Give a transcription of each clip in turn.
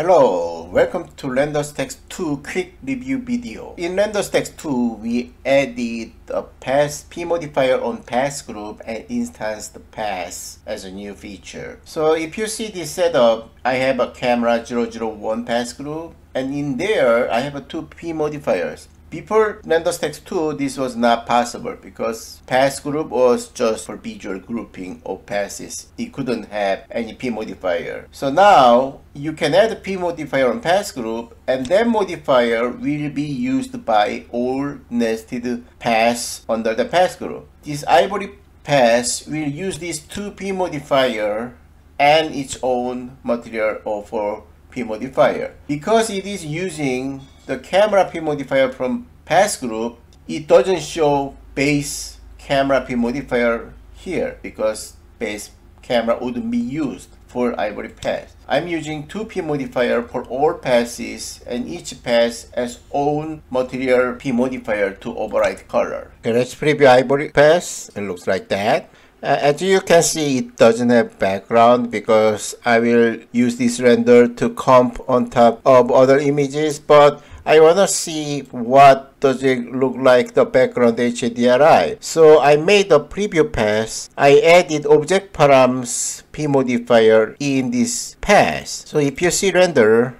Hello, welcome to renderStacks 2 quick review video. In renderStacks 2, we added a pass p modifier on pass group and instanced pass as a new feature. So if you see this setup, I have a camera 001 pass group and in there I have two p modifiers. Before renderStacks 2, this was not possible because pass group was just for visual grouping of passes. It couldn't have any P modifier. So now you can add a P modifier on pass group and that modifier will be used by all nested pass under the pass group. This ivory pass will use this 2P modifier and its own material for P modifier. Because it is using the camera P modifier from pass group, it doesn't show base camera P modifier here because base camera wouldn't be used for ivory pass. I'm using 2P modifier for all passes and each pass has own material P modifier to override color. Okay, let's preview ivory pass. It looks like that. Uh, as you can see, it doesn't have background because I will use this render to comp on top of other images, but I wanna see what does it look like the background HDRI. So I made a preview pass. I added object params P modifier in this pass. So if you see render,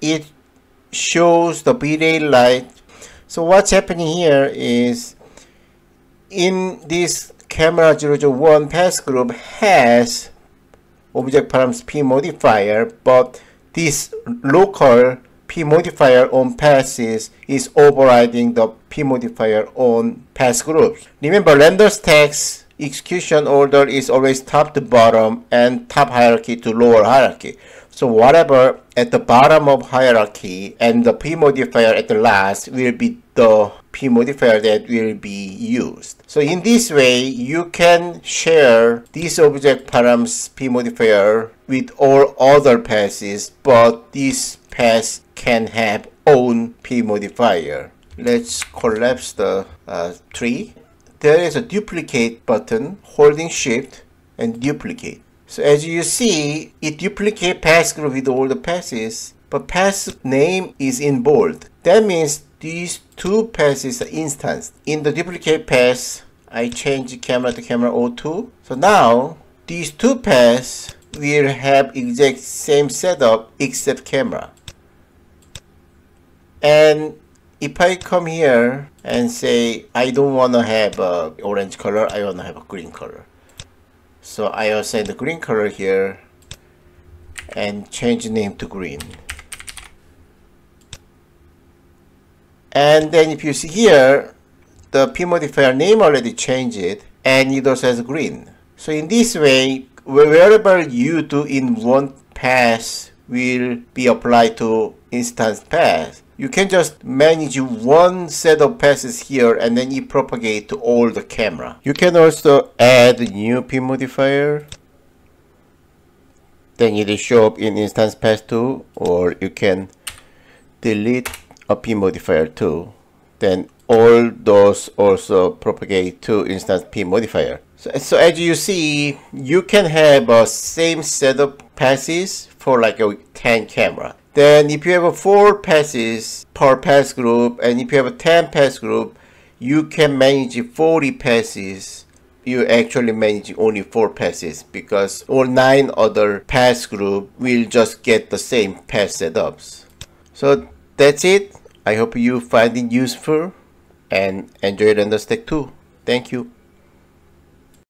it shows the V-Ray light. So what's happening here is in this camera 001 pass group has object params p modifier but this local p modifier on passes is overriding the p modifier on pass groups. Remember renderStacks execution order is always top to bottom and top hierarchy to lower hierarchy. So whatever at the bottom of hierarchy and the p modifier at the last will be the p modifier that will be used. So in this way, you can share this object params p modifier with all other passes, but this pass can have own p modifier. Let's collapse the uh, tree. There is a duplicate button holding shift and duplicate. So as you see, it duplicate pass group with all the passes, but pass name is in bold. That means these two passes are instanced. In the duplicate pass, I change camera to camera O2. So now, these two pass will have exact same setup except camera. And if I come here and say, I don't want to have a orange color, I want to have a green color. So I will assign the green color here and change name to green. And then if you see here, the P modifier name already changed and it also has green. So in this way, wherever you do in one pass will be applied to instance pass. You can just manage one set of passes here and then you propagate to all the camera. You can also add new P modifier. Then it will show up in instance pass 2 or you can delete a P modifier too. Then all those also propagate to instance P modifier. So, so as you see, you can have a same set of passes for like a 10 camera. Then if you have a 4 passes per pass group and if you have a 10 pass group, you can manage 40 passes. You actually manage only 4 passes because all 9 other pass group will just get the same pass setups. So that's it. I hope you find it useful and enjoy renderStacks 2. Thank you.